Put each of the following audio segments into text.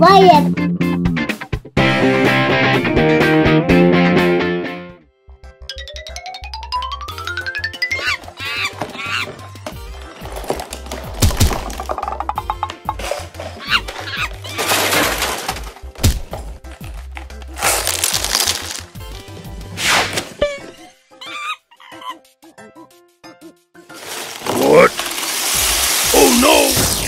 Wire. No!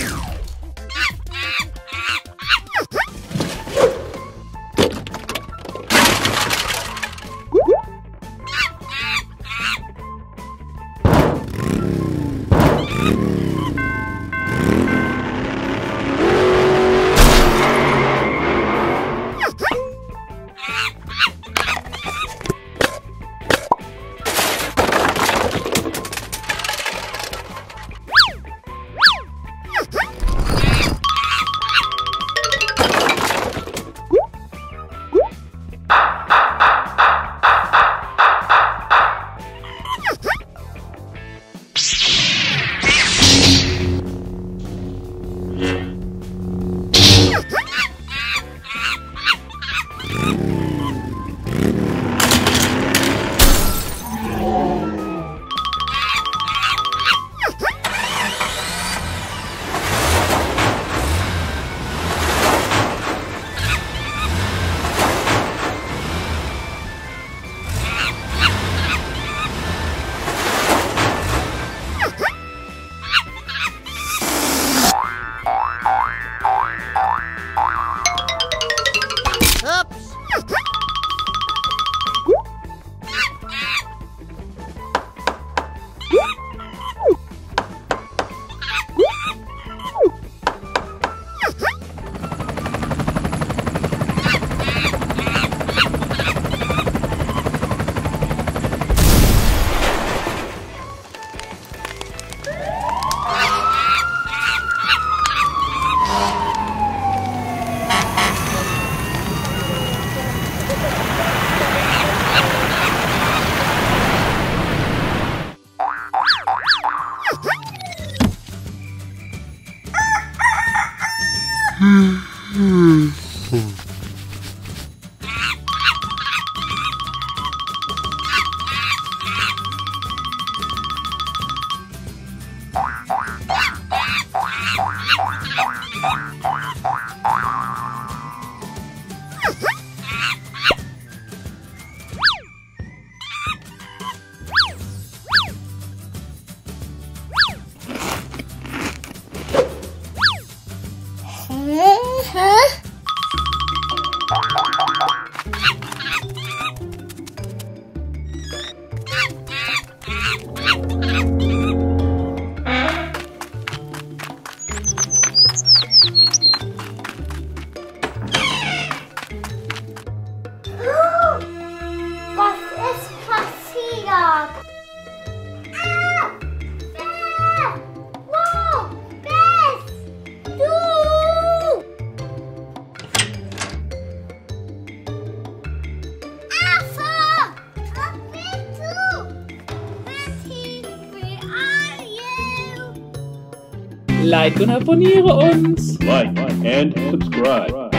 음. 음. 음. Like und abonniere uns. Like and subscribe.